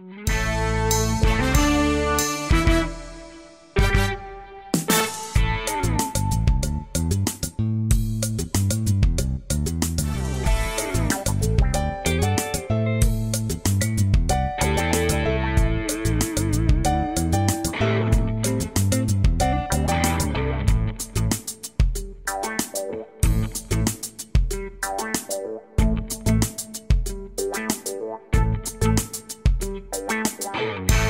Mm-hmm. Bye.